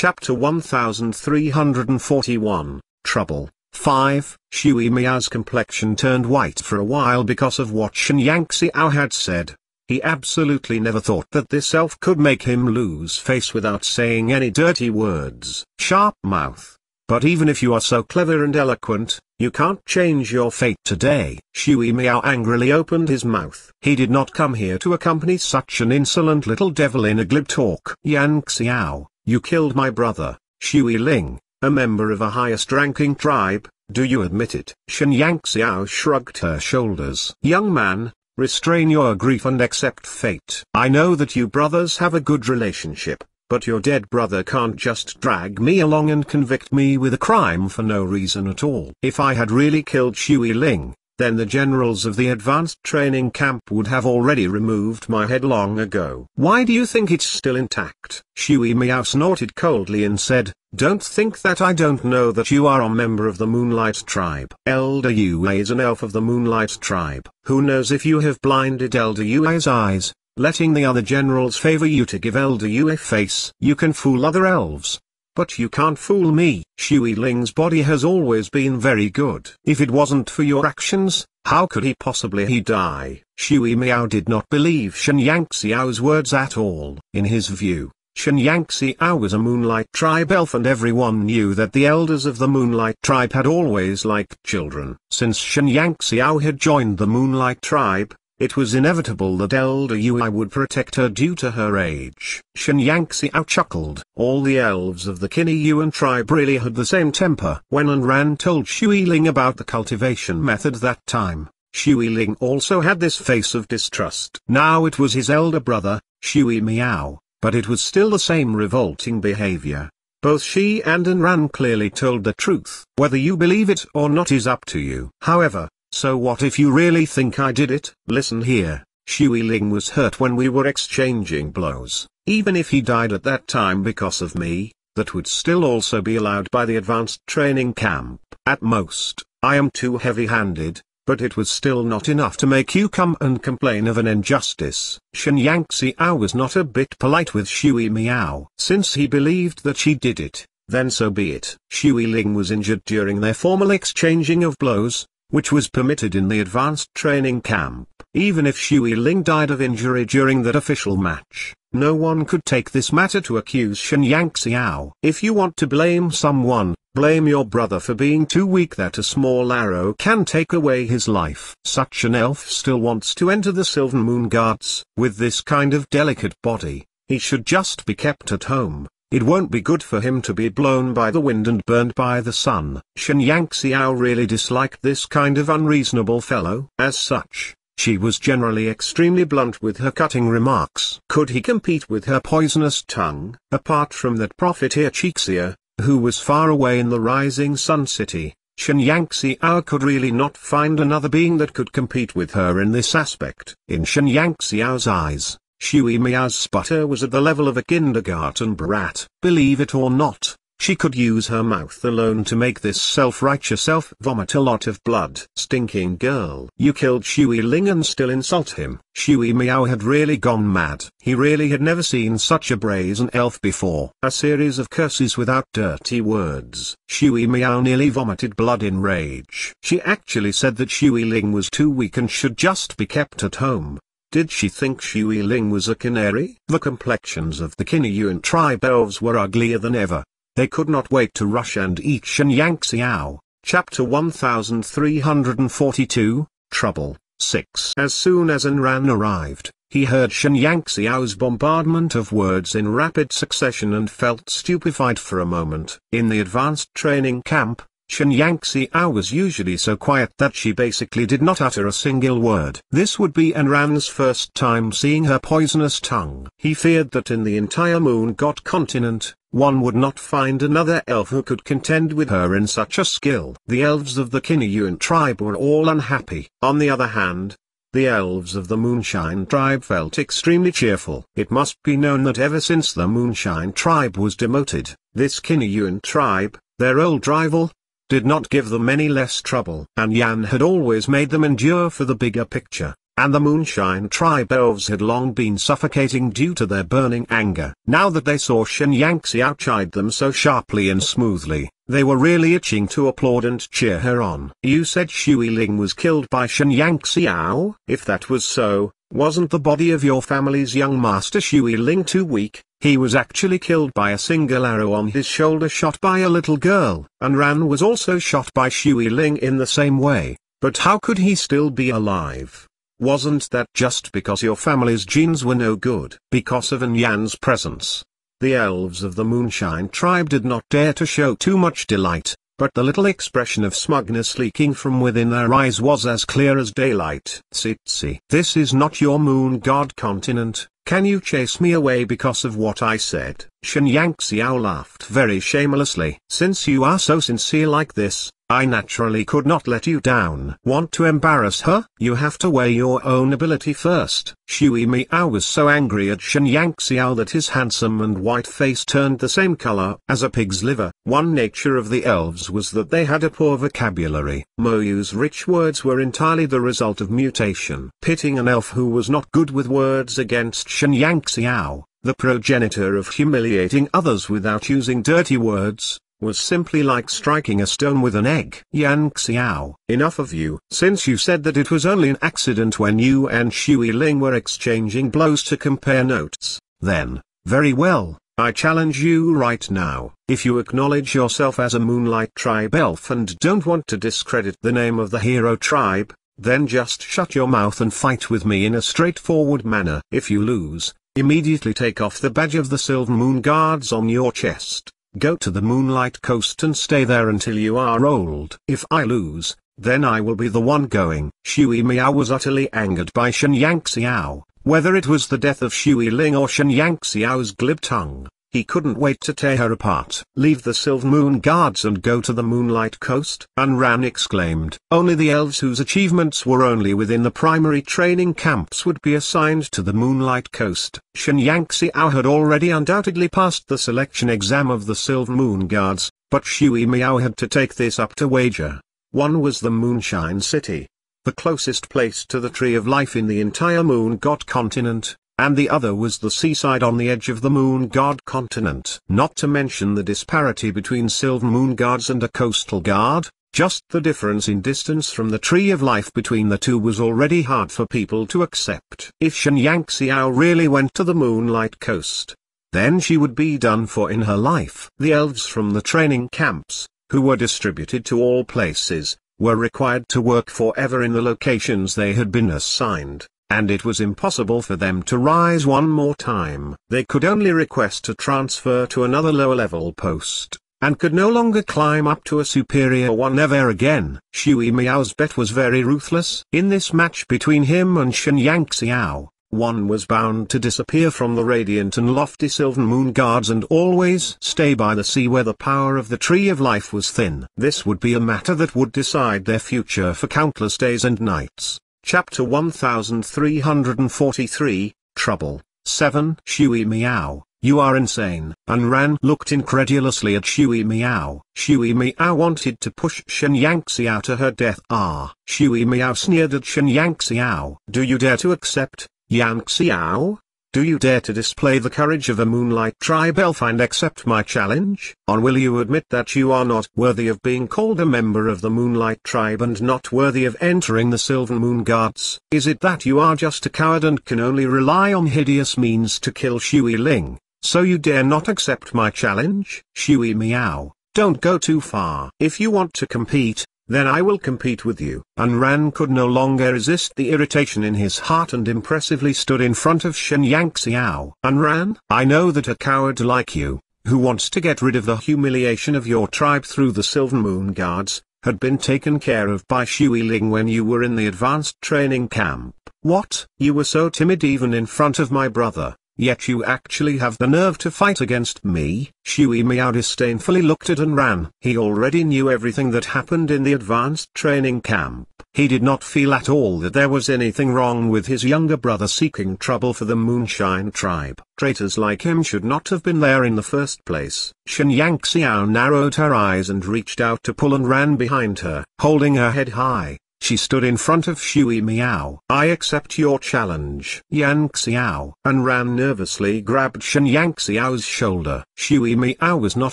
Chapter 1341, Trouble. 5. Shui Miao's complexion turned white for a while because of what Shen Yangxiao had said. He absolutely never thought that this elf could make him lose face without saying any dirty words. Sharp mouth. But even if you are so clever and eloquent, you can't change your fate today. Shui Miao angrily opened his mouth. He did not come here to accompany such an insolent little devil in a glib talk. Yang Xiao, you killed my brother, Shui Ling, a member of a highest-ranking tribe, do you admit it? Shen Yangxiao shrugged her shoulders. Young man, restrain your grief and accept fate. I know that you brothers have a good relationship, but your dead brother can't just drag me along and convict me with a crime for no reason at all. If I had really killed Shui Ling, then the generals of the advanced training camp would have already removed my head long ago. Why do you think it's still intact? Shui Miao snorted coldly and said, don't think that I don't know that you are a member of the Moonlight Tribe. Elder Yue is an elf of the Moonlight Tribe. Who knows if you have blinded Elder Yue's eyes, letting the other generals favor you to give Elder Yue face. You can fool other elves. But you can't fool me. Shui Ling's body has always been very good. If it wasn't for your actions, how could he possibly he die? Shui Miao did not believe Shen Yangxiao's words at all. In his view, Shen Yangxiao was a Moonlight Tribe elf and everyone knew that the elders of the Moonlight Tribe had always liked children. Since Shen Yangxiao had joined the Moonlight Tribe, it was inevitable that Elder Yue would protect her due to her age. Shen Yangxiao chuckled. All the elves of the Qini Yuan tribe really had the same temper. When Anran told Shui Ling about the cultivation method that time, Shui Ling also had this face of distrust. Now it was his elder brother, Shui Miao, but it was still the same revolting behavior. Both she and Anran clearly told the truth. Whether you believe it or not is up to you. However, so what if you really think I did it? Listen here, Shui Ling was hurt when we were exchanging blows. Even if he died at that time because of me, that would still also be allowed by the advanced training camp. At most, I am too heavy-handed, but it was still not enough to make you come and complain of an injustice. Shen Yangxiao was not a bit polite with Shui Miao. Since he believed that she did it, then so be it. Shui Ling was injured during their formal exchanging of blows, which was permitted in the advanced training camp. Even if Shui Ling died of injury during that official match, no one could take this matter to accuse Shen Yangxiao. If you want to blame someone, blame your brother for being too weak that a small arrow can take away his life. Such an elf still wants to enter the Silver Moon Guards. With this kind of delicate body, he should just be kept at home. It won't be good for him to be blown by the wind and burned by the sun. Shen Yangxiao really disliked this kind of unreasonable fellow. As such, she was generally extremely blunt with her cutting remarks. Could he compete with her poisonous tongue? Apart from that profiteer Chixia, who was far away in the rising sun city, Shen Yangxiao could really not find another being that could compete with her in this aspect. In Shen Yangxiao's eyes, Shui Miao's sputter was at the level of a kindergarten brat. Believe it or not, she could use her mouth alone to make this self-righteous elf vomit a lot of blood. Stinking girl. You killed Shui Ling and still insult him. Shui Miao had really gone mad. He really had never seen such a brazen elf before. A series of curses without dirty words. Shui Miao nearly vomited blood in rage. She actually said that Shui Ling was too weak and should just be kept at home. Did she think Shui Ling was a canary? The complexions of the Qini Yuan tribe elves were uglier than ever. They could not wait to rush and eat Shen Yangxiao. Chapter 1342, Trouble, 6 As soon as Anran arrived, he heard Shen Yangxiao's bombardment of words in rapid succession and felt stupefied for a moment. In the advanced training camp, Shen Yangxiao was usually so quiet that she basically did not utter a single word. This would be Anran's first time seeing her poisonous tongue. He feared that in the entire Moon God continent, one would not find another elf who could contend with her in such a skill. The elves of the Qini Yuan tribe were all unhappy. On the other hand, the elves of the Moonshine tribe felt extremely cheerful. It must be known that ever since the Moonshine tribe was demoted, this Qini Yuan tribe, their old rival, did not give them any less trouble. An Yan had always made them endure for the bigger picture. and the Moonshine tribe elves had long been suffocating due to their burning anger. Now that they saw Shen Yangxiao chide them so sharply and smoothly, they were really itching to applaud and cheer her on. You said Shui Ling was killed by Shen Yangxiao? If that was so, wasn't the body of your family's young master Shui Ling too weak? He was actually killed by a single arrow on his shoulder shot by a little girl, Anran was also shot by Shui Ling in the same way, but how could he still be alive? Wasn't that just because your family's genes were no good? Because of Yan's presence. The elves of the Moonshine tribe did not dare to show too much delight, but the little expression of smugness leaking from within their eyes was as clear as daylight. Tsitsi. This is not your moon god continent, can you chase me away because of what I said? Shen Yangxiao laughed very shamelessly. Since you are so sincere like this, I naturally could not let you down. Want to embarrass her? You have to weigh your own ability first. Shui Miao was so angry at Shen Yangxiao that his handsome and white face turned the same color as a pig's liver. One nature of the elves was that they had a poor vocabulary. Mo Yu's rich words were entirely the result of mutation. Pitting an elf who was not good with words against Shen Yangxiao, the progenitor of humiliating others without using dirty words, was simply like striking a stone with an egg. Yang Xiao, enough of you. Since you said that it was only an accident when you and Shui Ling were exchanging blows to compare notes, then, very well, I challenge you right now. If you acknowledge yourself as a Moonlight Tribe elf and don't want to discredit the name of the hero tribe, then just shut your mouth and fight with me in a straightforward manner. If you lose, immediately take off the badge of the Silver Moon Guards on your chest. Go to the Moonlight Coast and stay there until you are old. If I lose, then I will be the one going. Shui Miao was utterly angered by Shen Yangxiao, whether it was the death of Shui Ling or Shen Yangxiao's glib tongue. He couldn't wait to tear her apart. Leave the Silver Moon Guards and go to the Moonlight Coast? Anran exclaimed. Only the elves whose achievements were only within the primary training camps would be assigned to the Moonlight Coast. Shen Yangxiao had already undoubtedly passed the selection exam of the Silver Moon Guards, but Shui Miao had to take this up to wager. One was the Moonshine City, the closest place to the Tree of Life in the entire Moon God continent, and the other was the seaside on the edge of the Moon God continent. Not to mention the disparity between Silver Moon Guards and a coastal guard, just the difference in distance from the Tree of Life between the two was already hard for people to accept. If Shen Yangxiao really went to the Moonlight Coast, then she would be done for in her life. The elves from the training camps, who were distributed to all places, were required to work forever in the locations they had been assigned and it was impossible for them to rise one more time. They could only request a transfer to another lower-level post, and could no longer climb up to a superior one ever again. Shui Miao's bet was very ruthless. In this match between him and Shen Yangxiao, one was bound to disappear from the radiant and lofty Silver Moon Guards and always stay by the sea where the power of the Tree of Life was thin. This would be a matter that would decide their future for countless days and nights. Chapter 1343, Trouble, 7 Shui Miao, you are insane. Anran looked incredulously at Shui Miao. Shui Miao wanted to push Shen Yangxiao to her death. Ah! Shui Miao sneered at Shen Yangxiao. Do you dare to accept, Yangxiao? Do you dare to display the courage of a Moonlight Tribe elf and accept my challenge? Or will you admit that you are not worthy of being called a member of the Moonlight Tribe and not worthy of entering the Silver Moon Guards? Is it that you are just a coward and can only rely on hideous means to kill Shui Ling, so you dare not accept my challenge? Shui Miao, don't go too far. If you want to compete, then I will compete with you. Anran could no longer resist the irritation in his heart and impressively stood in front of Shen Yangxiao. Anran, I know that a coward like you, who wants to get rid of the humiliation of your tribe through the Silver Moon Guards, had been taken care of by Shui Ling when you were in the advanced training camp. What? You were so timid even in front of my brother. Yet you actually have the nerve to fight against me? Shui Miao disdainfully looked at Anran. He already knew everything that happened in the advanced training camp. He did not feel at all that there was anything wrong with his younger brother seeking trouble for the Moonshine tribe. Traitors like him should not have been there in the first place. Shen Yangxiao narrowed her eyes and reached out to pull Anran behind her. Holding her head high, she stood in front of Shui Miao. I accept your challenge. Yang Xiao. Anran nervously grabbed Shen Yang Xiao's shoulder. Shui Miao was not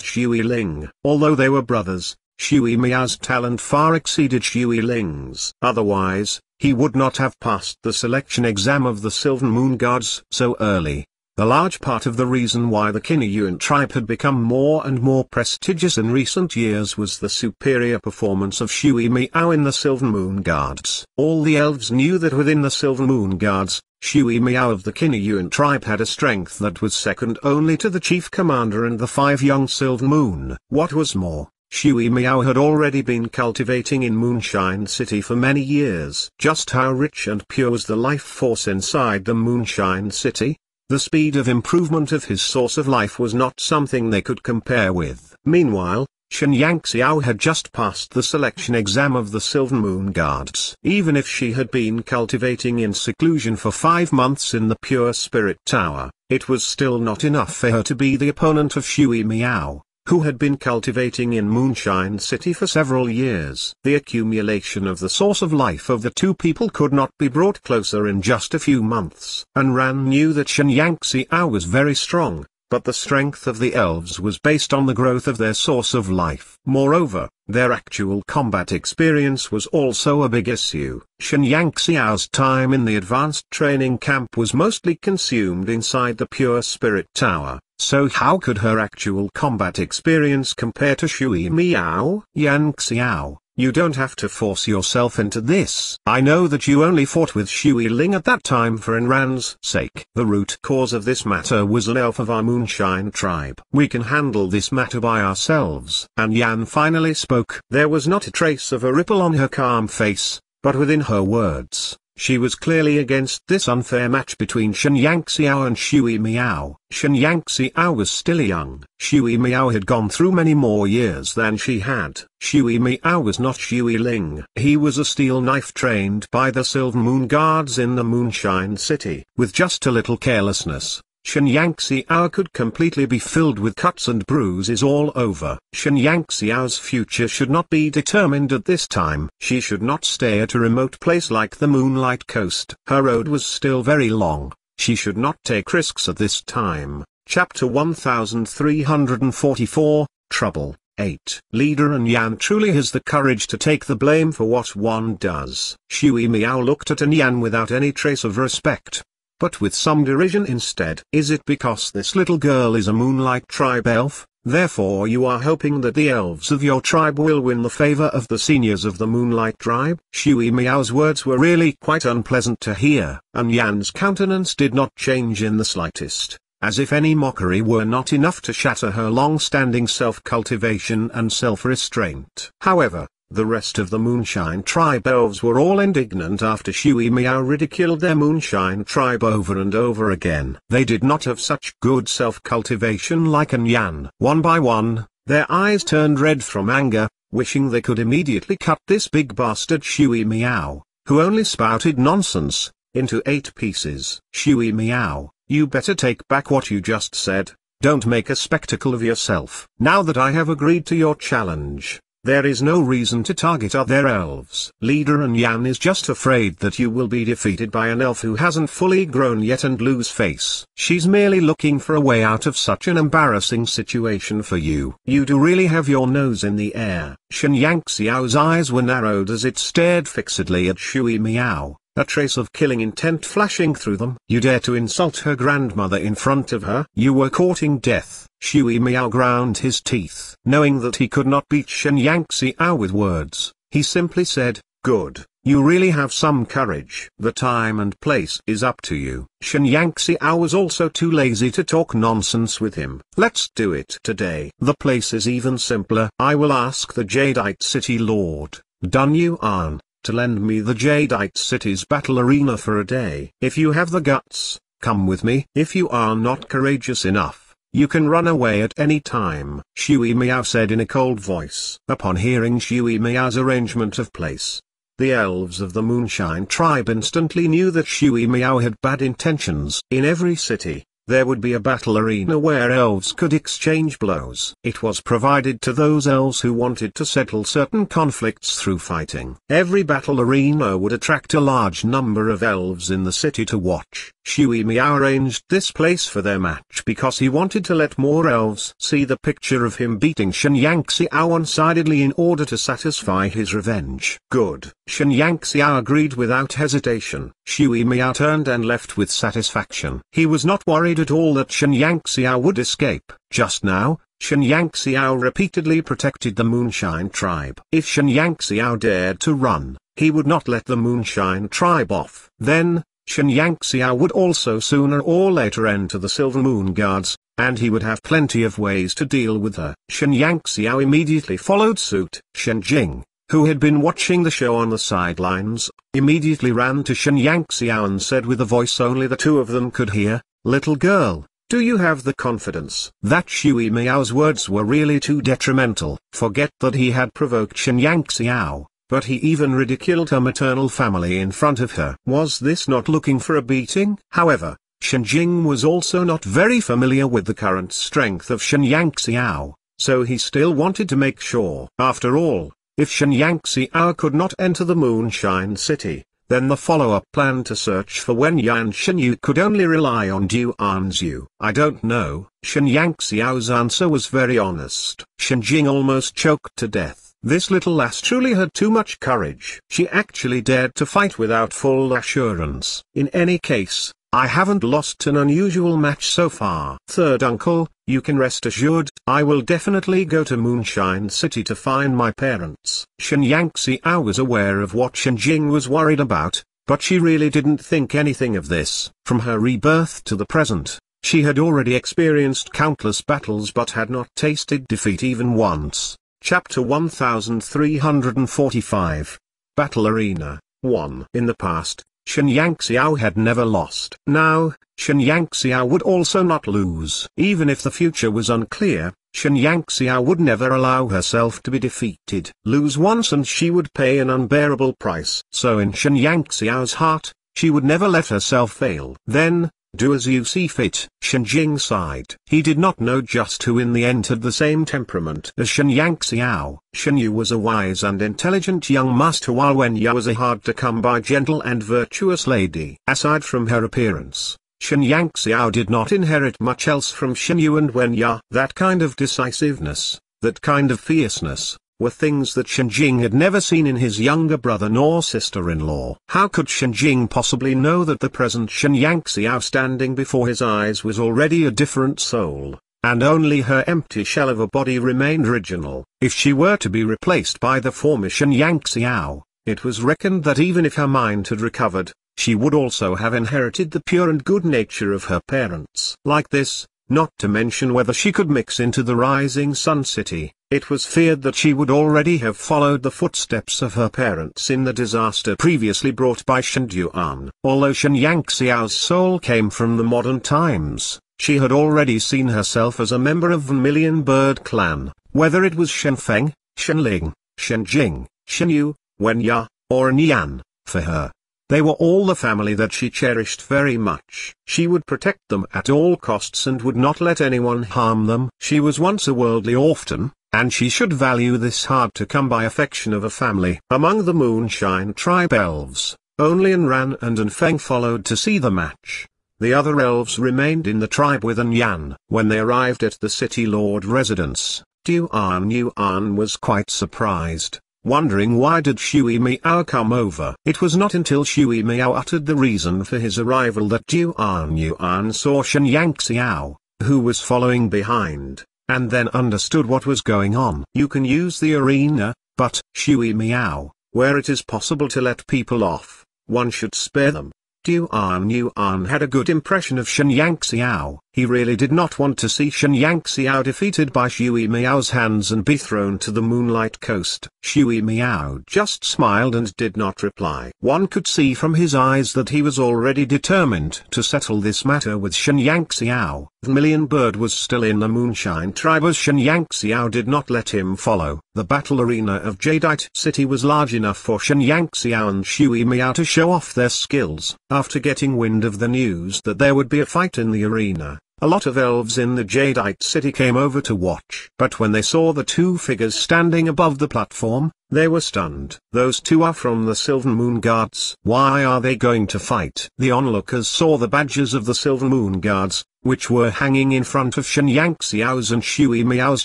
Shui Ling. Although they were brothers, Shui Miao's talent far exceeded Shui Ling's. Otherwise, he would not have passed the selection exam of the Silver Moon Guards so early. A large part of the reason why the Qingyuan tribe had become more and more prestigious in recent years was the superior performance of Shui Miao in the Silver Moon Guards. All the elves knew that within the Silver Moon Guards, Shui Miao of the Qingyuan tribe had a strength that was second only to the chief commander and the five young Silver Moon. What was more, Shui Miao had already been cultivating in Moonshine City for many years. Just how rich and pure was the life force inside the Moonshine City? The speed of improvement of his source of life was not something they could compare with. Meanwhile, Shen Xiao had just passed the selection exam of the Silver Moon Guards. Even if she had been cultivating in seclusion for five months in the Pure Spirit Tower, it was still not enough for her to be the opponent of Shui Miao who had been cultivating in Moonshine City for several years. The accumulation of the source of life of the two people could not be brought closer in just a few months. Anran knew that Shen Xiao was very strong, but the strength of the elves was based on the growth of their source of life. Moreover, their actual combat experience was also a big issue. Shen Xiao's time in the advanced training camp was mostly consumed inside the Pure Spirit Tower. So how could her actual combat experience compare to Shui Miao? Yang Xiao, you don't have to force yourself into this. I know that you only fought with Shui Ling at that time for Anran's sake. The root cause of this matter was an elf of our Moonshine tribe. We can handle this matter by ourselves. An Yan finally spoke. There was not a trace of a ripple on her calm face, but within her words, she was clearly against this unfair match between Shen Xiao and Shui Miao. Shen Xiao was still young. Shui Miao had gone through many more years than she had. Shui Miao was not Shui Ling. He was a steel knife trained by the Silver Moon Guards in the Moonshine City. With just a little carelessness, Shen Xiao could completely be filled with cuts and bruises all over. Shen Xiao's future should not be determined at this time. She should not stay at a remote place like the Moonlight Coast. Her road was still very long. She should not take risks at this time. Chapter 1344, Trouble. 8. Leader An Yan truly has the courage to take the blame for what one does. Shui Miao looked at An Yan without any trace of respect but with some derision instead. Is it because this little girl is a Moonlight tribe elf, therefore you are hoping that the elves of your tribe will win the favor of the seniors of the Moonlight tribe? Shui Miao's words were really quite unpleasant to hear, An Yan's countenance did not change in the slightest as if any mockery were not enough to shatter her long-standing self-cultivation and self-restraint. However, the rest of the Moonshine tribe elves were all indignant after Shui Miao ridiculed their Moonshine tribe over and over again. They did not have such good self-cultivation like An Yan. One by one, their eyes turned red from anger, wishing they could immediately cut this big bastard Shui Miao, who only spouted nonsense, into eight pieces. Shui Miao, you better take back what you just said, don't make a spectacle of yourself. Now that I have agreed to your challenge, there is no reason to target other elves. Leader An Yan is just afraid that you will be defeated by an elf who hasn't fully grown yet and lose face. She's merely looking for a way out of such an embarrassing situation for you. You do really have your nose in the air. Shen Xiao's eyes were narrowed as it stared fixedly at Shui Miao a trace of killing intent flashing through them. You dare to insult her grandmother in front of her? You were courting death. Shui Miao ground his teeth. Knowing that he could not beat Shen Xiao with words, he simply said, Good, you really have some courage. The time and place is up to you. Shen Xiao was also too lazy to talk nonsense with him. Let's do it today. The place is even simpler. I will ask the Jadeite City Lord, Duan Yuan, to lend me the Jadeite City's battle arena for a day. If you have the guts, come with me. If you are not courageous enough, you can run away at any time. Shui Miao said in a cold voice. Upon hearing Shui Miao's arrangement of place, the elves of the Moonshine tribe instantly knew that Shui Miao had bad intentions. In every city, there would be a battle arena where elves could exchange blows. It was provided to those elves who wanted to settle certain conflicts through fighting. Every battle arena would attract a large number of elves in the city to watch. Shui Miao arranged this place for their match because he wanted to let more elves see the picture of him beating Shen Yangxiao one-sidedly in order to satisfy his revenge. Good. Shen Yangxiao agreed without hesitation. Shui Miao turned and left with satisfaction. He was not worried at all that Shen Yangxiao would escape. Just now, Shen Yangxiao repeatedly protected the Moonshine tribe. If Shen Yangxiao dared to run, he would not let the Moonshine tribe off. Then, Shen Yangxiao would also sooner or later enter the Silver Moon Guards, and he would have plenty of ways to deal with her. Shen Yangxiao immediately followed suit. Shen Jing, who had been watching the show on the sidelines, immediately ran to Shen Yangxiao and said with a voice only the two of them could hear, Little girl, do you have the confidence? That Shui Miao's words were really too detrimental. Forget that he had provoked Shen Yangxiao but he even ridiculed her maternal family in front of her. Was this not looking for a beating? However, Shen Jing was also not very familiar with the current strength of Shen Yangxiao, so he still wanted to make sure. After all, if Shen Yangxiao could not enter the Moonshine City, then the follow-up plan to search for Wen Yan Yu could only rely on Duan Zhu. I don't know, Shen Yangxiao's answer was very honest. Shen Jing almost choked to death. This little lass truly had too much courage. She actually dared to fight without full assurance. In any case, I haven't lost an unusual match so far. Third uncle, you can rest assured, I will definitely go to Moonshine City to find my parents. Shen Yangxiao was aware of what Shen Jing was worried about, but she really didn't think anything of this. From her rebirth to the present, she had already experienced countless battles but had not tasted defeat even once. Chapter 1345 Battle Arena 1 In the past, Shen Yangxiao had never lost. Now, Shen Yangxiao would also not lose. Even if the future was unclear, Shen Yangxiao would never allow herself to be defeated. Lose once and she would pay an unbearable price. So in Shen Yangxiao's heart, she would never let herself fail. Then, do as you see fit. Shen Jing sighed. He did not know just who in the end had the same temperament as Shen Yangxiao. Shen Yu was a wise and intelligent young master while Wen Ya was a hard-to-come-by gentle and virtuous lady. Aside from her appearance, Shen Yangxiao did not inherit much else from Shen Yu and Wen Ya. That kind of decisiveness, that kind of fierceness, were things that Shen Jing had never seen in his younger brother nor sister-in-law. How could Shen Jing possibly know that the present Shen Yangxiao standing before his eyes was already a different soul, and only her empty shell of a body remained original? If she were to be replaced by the former Shen Yangxiao, it was reckoned that even if her mind had recovered, she would also have inherited the pure and good nature of her parents. Like this, not to mention whether she could mix into the rising sun city, it was feared that she would already have followed the footsteps of her parents in the disaster previously brought by Shen Duan. Although Shen Yangxiao's soul came from the modern times, she had already seen herself as a member of the Vermilion Bird clan, whether it was Shen Feng, Shen Ling, Shen Jing, Shen Yu, Wen Ya, or Nian, for her. They were all the family that she cherished very much. She would protect them at all costs and would not let anyone harm them. She was once a worldly orphan, and she should value this hard-to-come-by affection of a family. Among the Moonshine tribe elves, only An Ran and Anfeng followed to see the match. The other elves remained in the tribe with An Yan. When they arrived at the city lord residence, Duan Yuan was quite surprised, wondering why did Shui Miao come over. It was not until Shui Miao uttered the reason for his arrival that Duan Yuan saw Shen Yangxiao, who was following behind and then understood what was going on. You can use the arena, but, Shui Miao, where it is possible to let people off, one should spare them. Duan Yuan had a good impression of Shen Yangxiao. He really did not want to see Shen Xiao defeated by Shui Miao's hands and be thrown to the Moonlight Coast. Shui Miao just smiled and did not reply. One could see from his eyes that he was already determined to settle this matter with Shen Xiao. The Vermilion Bird was still in the Moonshine tribe as Shen Xiao did not let him follow. The battle arena of Jadeite City was large enough for Shen Xiao and Shui Miao to show off their skills. After getting wind of the news that there would be a fight in the arena, a lot of elves in the Jadeite city came over to watch. But when they saw the two figures standing above the platform, they were stunned. Those two are from the Silver Moon Guards. Why are they going to fight? The onlookers saw the badges of the Silver Moon Guards, which were hanging in front of Shen Xiao's and Shui Miao's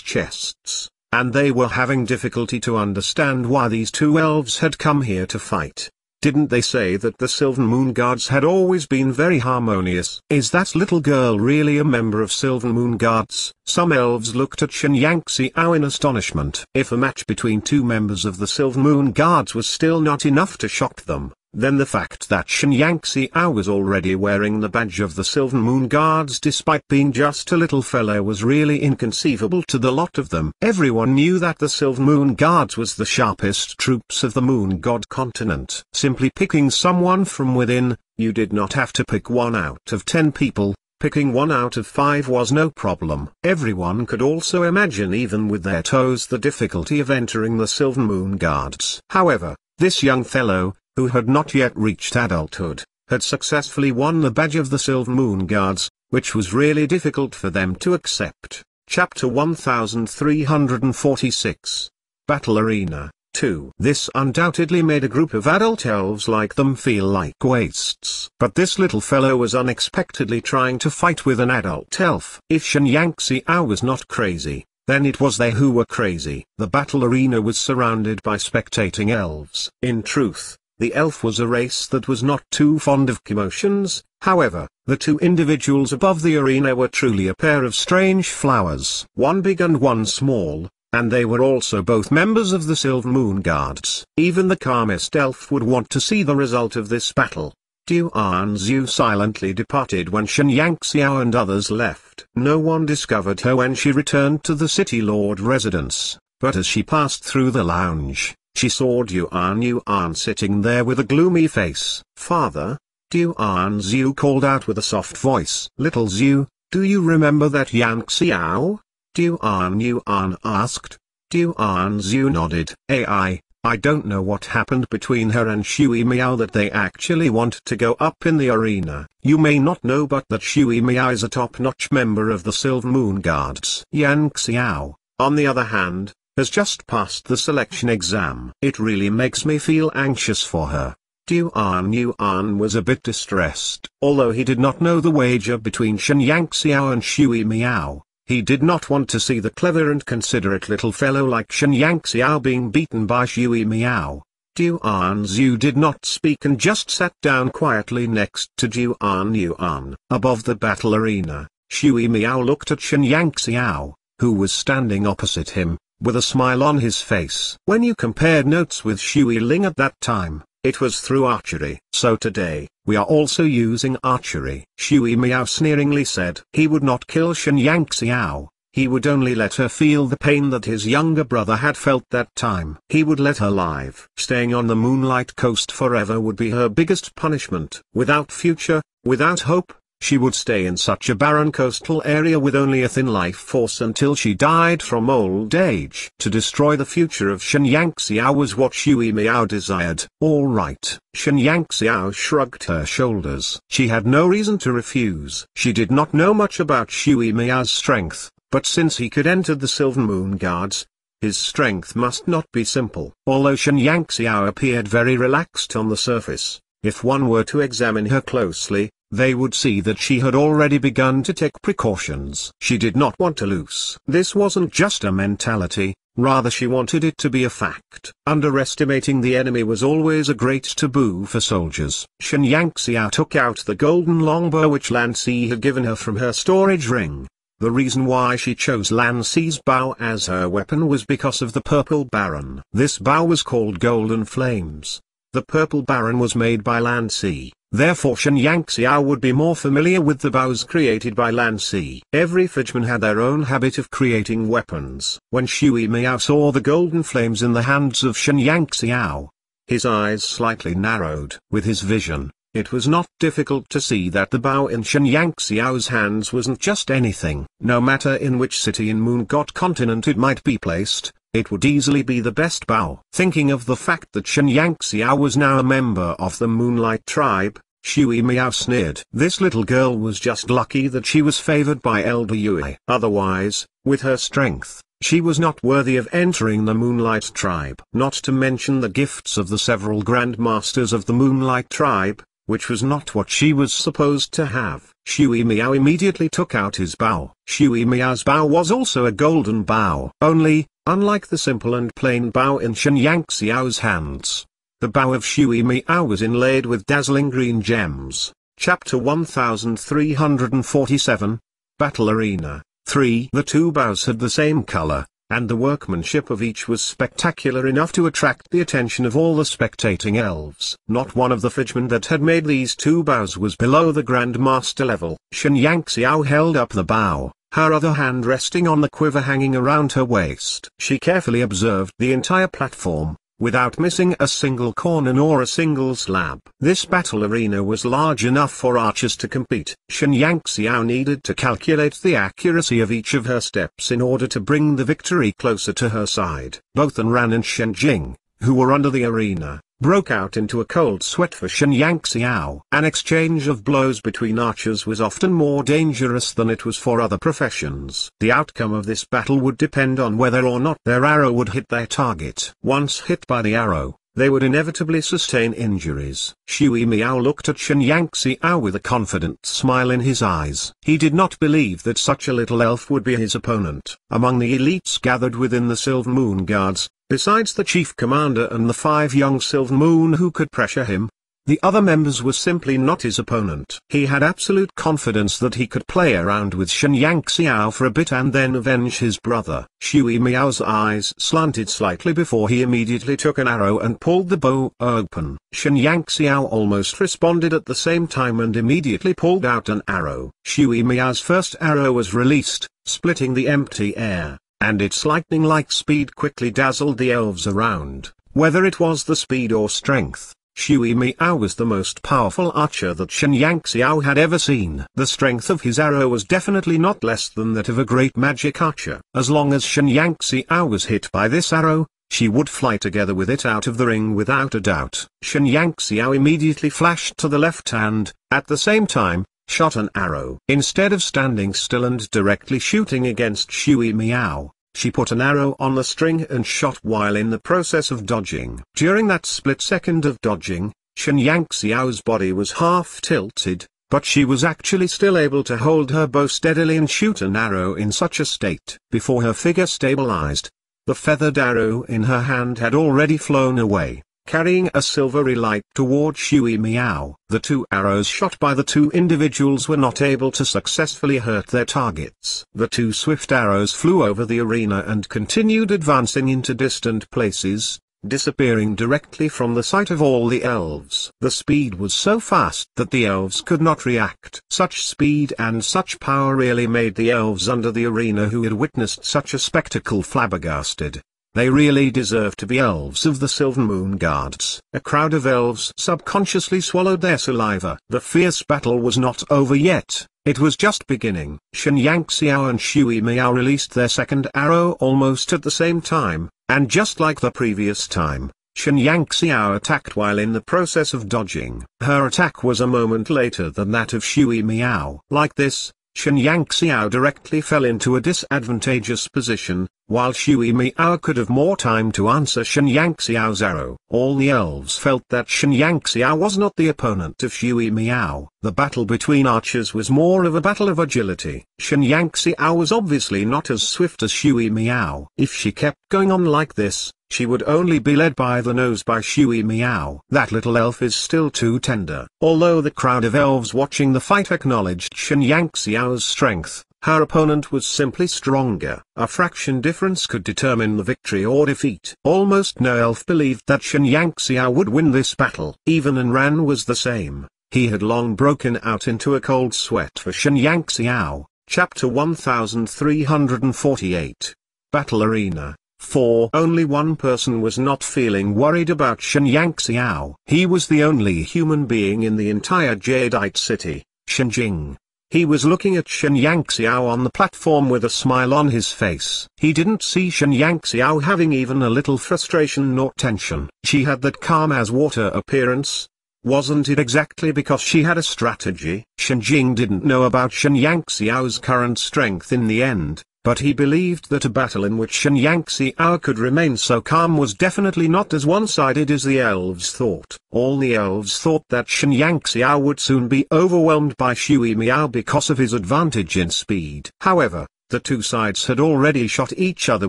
chests, and they were having difficulty to understand why these two elves had come here to fight. Didn't they say that the Silver Moon Guards had always been very harmonious? Is that little girl really a member of Silver Moon Guards? Some elves looked at Shen Xiao in astonishment. If a match between two members of the Silver Moon Guards was still not enough to shock them, then the fact that Shen Xiao was already wearing the badge of the Silver Moon Guards despite being just a little fellow was really inconceivable to the lot of them. Everyone knew that the Silver Moon Guards was the sharpest troops of the Moon God continent. Simply picking someone from within, you did not have to pick one out of ten people, Picking one out of five was no problem. Everyone could also imagine even with their toes the difficulty of entering the Silver Moon Guards. However, this young fellow, who had not yet reached adulthood, had successfully won the badge of the Silver Moon Guards, which was really difficult for them to accept. Chapter 1346 Battle Arena 2 This undoubtedly made a group of adult elves like them feel like wastes. But this little fellow was unexpectedly trying to fight with an adult elf. If Shen Xiao was not crazy, then it was they who were crazy. The battle arena was surrounded by spectating elves. In truth, the elf was a race that was not too fond of commotions, however, the two individuals above the arena were truly a pair of strange flowers. One big and one small, and they were also both members of the Silver Moon Guards. Even the calmest elf would want to see the result of this battle. Duan Zhu silently departed when Shen Xiao and others left. No one discovered her when she returned to the city lord residence, but as she passed through the lounge, she saw Duan Yuan sitting there with a gloomy face. Father? Duan Zhu called out with a soft voice. Little Zhu, do you remember that Yang Xiao? Duan Yuan asked. Duan Zhu nodded. AI, I don't know what happened between her and Shui Miao that they actually want to go up in the arena. You may not know but that Shui Miao is a top-notch member of the Silver Moon Guards. Yang Xiao, on the other hand, has just passed the selection exam. It really makes me feel anxious for her. Duan Yuan was a bit distressed. Although he did not know the wager between Shen Xiao and Shui Miao, he did not want to see the clever and considerate little fellow like Shen Xiao being beaten by Shui Miao. Duan Zhu did not speak and just sat down quietly next to Duan Yuan. Above the battle arena, Shui Miao looked at Shen Xiao, who was standing opposite him, with a smile on his face. When you compared notes with Shui Ling at that time, it was through archery. So today, we are also using archery. Shui Miao sneeringly said. He would not kill Shen Xiao. He would only let her feel the pain that his younger brother had felt that time. He would let her live. Staying on the Moonlight Coast forever would be her biggest punishment. Without future, without hope, she would stay in such a barren coastal area with only a thin life force until she died from old age. To destroy the future of Shen Xiao was what Shui Miao desired. Alright, Shen Xiao shrugged her shoulders. She had no reason to refuse. She did not know much about Shui Miao's strength, but since he could enter the Silver Moon Guards, his strength must not be simple. Although Shen Xiao appeared very relaxed on the surface, if one were to examine her closely, they would see that she had already begun to take precautions. She did not want to lose. This wasn't just a mentality, rather she wanted it to be a fact. Underestimating the enemy was always a great taboo for soldiers. Shen Xiao took out the golden longbow which Lan Si had given her from her storage ring. The reason why she chose Lan Si's bow as her weapon was because of the Purple Baron. This bow was called Golden Flames. The Purple Baron was made by Lan Si, therefore Shen Xiao would be more familiar with the bows created by Lan Si. Every Fridgeman had their own habit of creating weapons. When Shui Miao saw the golden flames in the hands of Shen Xiao, his eyes slightly narrowed. With his vision, it was not difficult to see that the bow in Shen Xiao's hands wasn't just anything. No matter in which city in Moon God continent it might be placed, it would easily be the best bow. Thinking of the fact that Shen Xiao was now a member of the Moonlight tribe, Shui Miao sneered. This little girl was just lucky that she was favored by Elder Yue. Otherwise, with her strength, she was not worthy of entering the Moonlight tribe. Not to mention the gifts of the several Grand Masters of the Moonlight tribe, which was not what she was supposed to have. Shui Miao immediately took out his bow. Shui Miao's bow was also a golden bow. Only, unlike the simple and plain bow in Shen Xiao's hands, the bow of Shui Miao was inlaid with dazzling green gems. Chapter 1347, Battle Arena 3 The two bows had the same color, and the workmanship of each was spectacular enough to attract the attention of all the spectating elves. Not one of the Fridgemen that had made these two bows was below the Grand Master level. Shen Xiao held up the bow, her other hand resting on the quiver hanging around her waist. She carefully observed the entire platform, without missing a single corner nor a single slab. This battle arena was large enough for archers to compete. Shen Xiao needed to calculate the accuracy of each of her steps in order to bring the victory closer to her side. Both Ran and Shen Jing, who were under the arena, broke out into a cold sweat for Shen Xiao. An exchange of blows between archers was often more dangerous than it was for other professions. The outcome of this battle would depend on whether or not their arrow would hit their target. Once hit by the arrow, they would inevitably sustain injuries. Shui Miao looked at Shen Xiao with a confident smile in his eyes. He did not believe that such a little elf would be his opponent. Among the elites gathered within the Silver Moon Guards, Besides the chief commander and the five young Silver Moon who could pressure him, the other members were simply not his opponent. He had absolute confidence that he could play around with Shen Xiao for a bit and then avenge his brother. Shui Miao's eyes slanted slightly before he immediately took an arrow and pulled the bow open. Shen Xiao almost responded at the same time and immediately pulled out an arrow. Shui Miao's first arrow was released, splitting the empty air and its lightning-like speed quickly dazzled the elves around. Whether it was the speed or strength, Shui Miao was the most powerful archer that Shen Xiao had ever seen. The strength of his arrow was definitely not less than that of a great magic archer. As long as Shen Xiao was hit by this arrow, she would fly together with it out of the ring without a doubt. Shen Xiao immediately flashed to the left hand, at the same time, shot an arrow. Instead of standing still and directly shooting against Shui Miao, she put an arrow on the string and shot while in the process of dodging. During that split second of dodging, Shen Xiao's body was half tilted, but she was actually still able to hold her bow steadily and shoot an arrow in such a state. Before her figure stabilized, the feathered arrow in her hand had already flown away carrying a silvery light toward Shui Miao. The two arrows shot by the two individuals were not able to successfully hurt their targets. The two swift arrows flew over the arena and continued advancing into distant places, disappearing directly from the sight of all the elves. The speed was so fast that the elves could not react. Such speed and such power really made the elves under the arena who had witnessed such a spectacle flabbergasted. They really deserve to be elves of the Silver Moon Guards. A crowd of elves subconsciously swallowed their saliva. The fierce battle was not over yet, it was just beginning. Shen Xiao and Shui Miao released their second arrow almost at the same time, and just like the previous time, Shen Xiao attacked while in the process of dodging. Her attack was a moment later than that of Shui Miao. Like this, Shen Xiao directly fell into a disadvantageous position, while Shui Miao could have more time to answer Shen Xiao's arrow. All the elves felt that Shen Xiao was not the opponent of Shui Miao. The battle between archers was more of a battle of agility. Shen Xiao was obviously not as swift as Shui Miao. If she kept going on like this, she would only be led by the nose by Shui Miao. That little elf is still too tender. Although the crowd of elves watching the fight acknowledged Shen Xiao's strength, her opponent was simply stronger. A fraction difference could determine the victory or defeat. Almost no elf believed that Shen Xiao would win this battle. Even Ran was the same. He had long broken out into a cold sweat for Yang Xiao. Chapter 1348 Battle Arena 4 Only one person was not feeling worried about Yang Xiao. He was the only human being in the entire Jadeite city, Shen Jing. He was looking at Shen Xiao on the platform with a smile on his face. He didn't see Shen Xiao having even a little frustration nor tension. She had that calm as water appearance. Wasn't it exactly because she had a strategy? Shen Jing didn't know about Shen Xiao's current strength in the end, but he believed that a battle in which Shen Xiao could remain so calm was definitely not as one-sided as the elves thought. All the elves thought that Shen Xiao would soon be overwhelmed by Shui Miao because of his advantage in speed. However, the two sides had already shot each other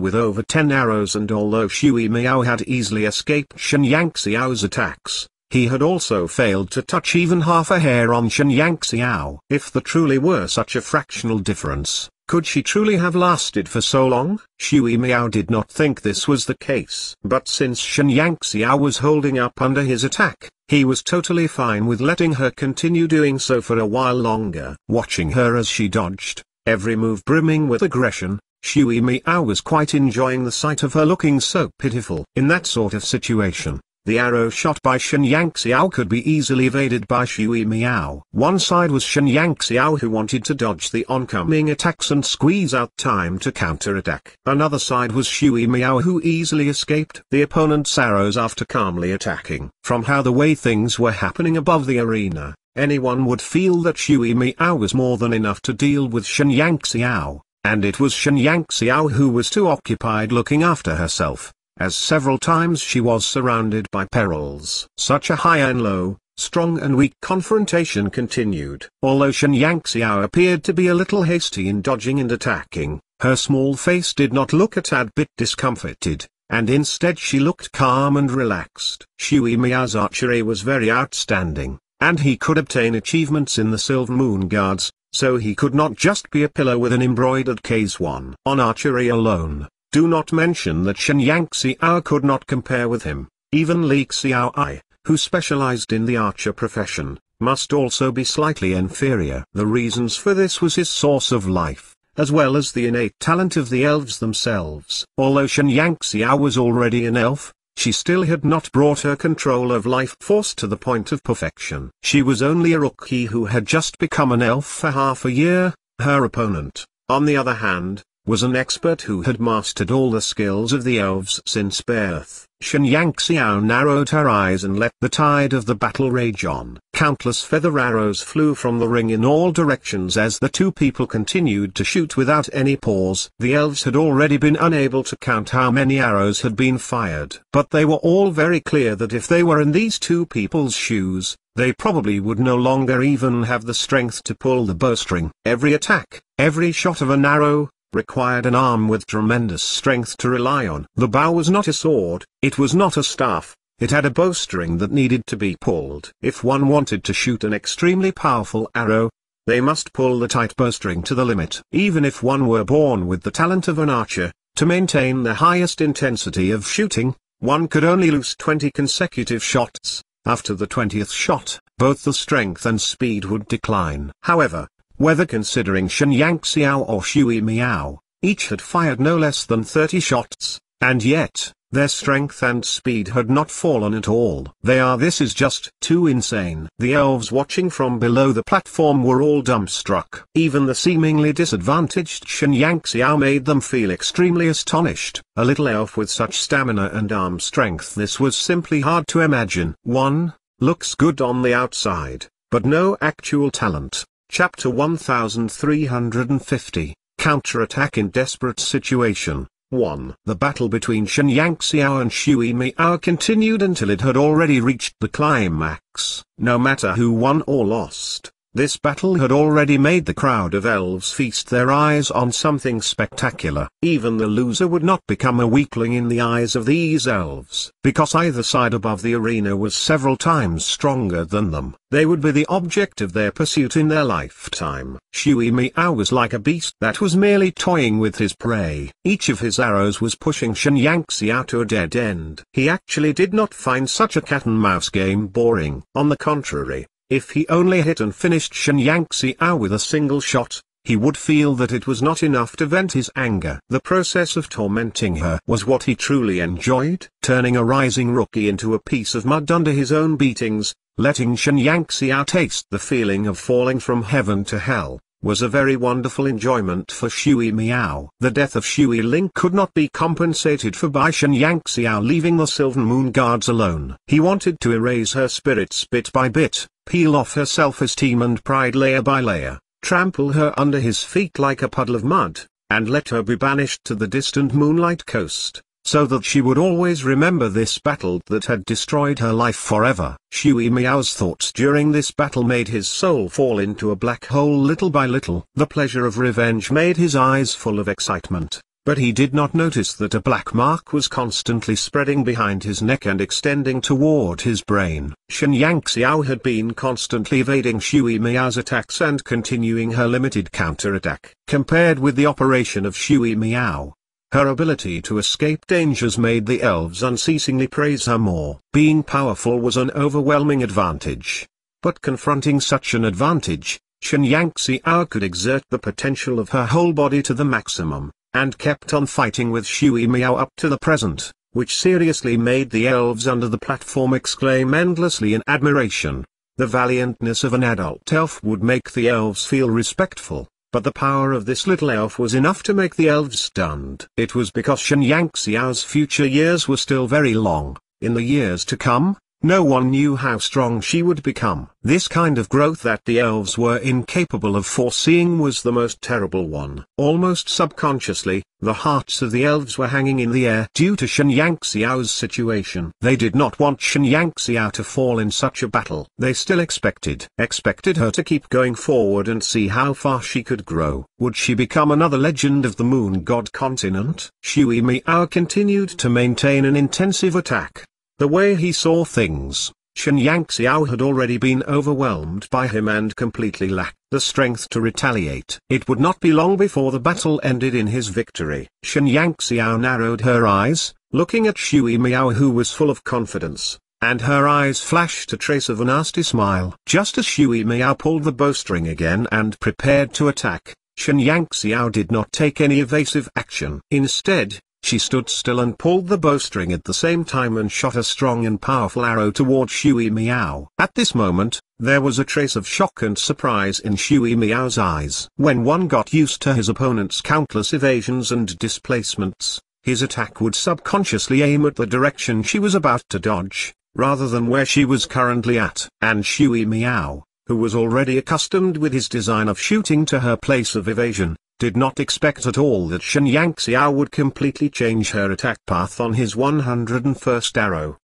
with over 10 arrows and although Shui Miao had easily escaped Shen Xiao's attacks, he had also failed to touch even half a hair on Shen Xiao. If there truly were such a fractional difference, could she truly have lasted for so long? Shui Miao did not think this was the case. But since Shen Xiao was holding up under his attack, he was totally fine with letting her continue doing so for a while longer. Watching her as she dodged, every move brimming with aggression, Shui Miao was quite enjoying the sight of her looking so pitiful. In that sort of situation, the arrow shot by Shen Xiao could be easily evaded by Shui Miao. One side was Shen Xiao who wanted to dodge the oncoming attacks and squeeze out time to counterattack. Another side was Shui Miao who easily escaped the opponent's arrows after calmly attacking. From how the way things were happening above the arena, anyone would feel that Shui Miao was more than enough to deal with Shen Xiao, and it was Shen Xiao who was too occupied looking after herself as several times she was surrounded by perils. Such a high and low, strong and weak confrontation continued. Although Shen Xiao appeared to be a little hasty in dodging and attacking, her small face did not look a tad bit discomfited, and instead she looked calm and relaxed. Shui Miao's archery was very outstanding, and he could obtain achievements in the Silver Moon Guards, so he could not just be a pillar with an embroidered case one. On archery alone, do not mention that Shen Xiao could not compare with him, even Li Xiaoai, who specialized in the archer profession, must also be slightly inferior. The reasons for this was his source of life, as well as the innate talent of the elves themselves. Although Shen Xiao was already an elf, she still had not brought her control of life force to the point of perfection. She was only a rookie who had just become an elf for half a year, her opponent, on the other hand, was an expert who had mastered all the skills of the elves since birth. Shen Xiao narrowed her eyes and let the tide of the battle rage on. Countless feather arrows flew from the ring in all directions as the two people continued to shoot without any pause. The elves had already been unable to count how many arrows had been fired. But they were all very clear that if they were in these two people's shoes, they probably would no longer even have the strength to pull the bowstring. Every attack, every shot of an arrow, required an arm with tremendous strength to rely on. The bow was not a sword, it was not a staff, it had a bowstring that needed to be pulled. If one wanted to shoot an extremely powerful arrow, they must pull the tight bowstring to the limit. Even if one were born with the talent of an archer, to maintain the highest intensity of shooting, one could only loose 20 consecutive shots. After the 20th shot, both the strength and speed would decline. However, whether considering Shen Xiao or Shui Miao, each had fired no less than 30 shots, and yet, their strength and speed had not fallen at all. They are this is just too insane. The elves watching from below the platform were all dumbstruck. Even the seemingly disadvantaged Shen Xiao made them feel extremely astonished. A little elf with such stamina and arm strength this was simply hard to imagine. 1. Looks good on the outside, but no actual talent. Chapter 1350, Counterattack in Desperate Situation 1. The battle between Shen Xiao and Shui Miao continued until it had already reached the climax. No matter who won or lost, this battle had already made the crowd of elves feast their eyes on something spectacular. Even the loser would not become a weakling in the eyes of these elves, because either side above the arena was several times stronger than them. They would be the object of their pursuit in their lifetime. Shui Miao was like a beast that was merely toying with his prey. Each of his arrows was pushing Shen Xiao to a dead end. He actually did not find such a cat and mouse game boring. On the contrary, If he only hit and finished Shen Xiao with a single shot, he would feel that it was not enough to vent his anger. The process of tormenting her was what he truly enjoyed. Turning a rising rookie into a piece of mud under his own beatings, letting Shen Xiao taste the feeling of falling from heaven to hell, was a very wonderful enjoyment for Shui Miao. The death of Shui Ling could not be compensated for by Shen Xiao leaving the Silver Moon Guards alone. He wanted to erase her spirits bit by bit, peel off her self-esteem and pride layer by layer trample her under his feet like a puddle of mud, and let her be banished to the distant moonlight coast, so that she would always remember this battle that had destroyed her life forever. Shui Miao's thoughts during this battle made his soul fall into a black hole little by little. The pleasure of revenge made his eyes full of excitement. But he did not notice that a black mark was constantly spreading behind his neck and extending toward his brain. Shen Xiao had been constantly evading Shui Miao's attacks and continuing her limited counterattack. Compared with the operation of Shui Miao, her ability to escape dangers made the elves unceasingly praise her more. Being powerful was an overwhelming advantage. But confronting such an advantage, Shen Xiao could exert the potential of her whole body to the maximum and kept on fighting with Shui Miao up to the present, which seriously made the elves under the platform exclaim endlessly in admiration. The valiantness of an adult elf would make the elves feel respectful, but the power of this little elf was enough to make the elves stunned. It was because Shen Xiao's future years were still very long. In the years to come, no one knew how strong she would become. This kind of growth that the elves were incapable of foreseeing was the most terrible one. Almost subconsciously, the hearts of the elves were hanging in the air due to Shen Xiao's situation. They did not want Shen Xiao to fall in such a battle. They still expected, expected her to keep going forward and see how far she could grow. Would she become another legend of the moon god continent? Shui Miao continued to maintain an intensive attack. The way he saw things, Shen Xiao had already been overwhelmed by him and completely lacked the strength to retaliate. It would not be long before the battle ended in his victory. Shen Xiao narrowed her eyes, looking at Shui Miao who was full of confidence, and her eyes flashed a trace of a nasty smile. Just as Shui Miao pulled the bowstring again and prepared to attack, Shen Xiao did not take any evasive action. Instead, she stood still and pulled the bowstring at the same time and shot a strong and powerful arrow toward Shui Miao. At this moment, there was a trace of shock and surprise in Shui Miao's eyes. When one got used to his opponent's countless evasions and displacements, his attack would subconsciously aim at the direction she was about to dodge, rather than where she was currently at. And Shui Miao, who was already accustomed with his design of shooting to her place of evasion, did not expect at all that Shen Xiao would completely change her attack path on his 101st arrow.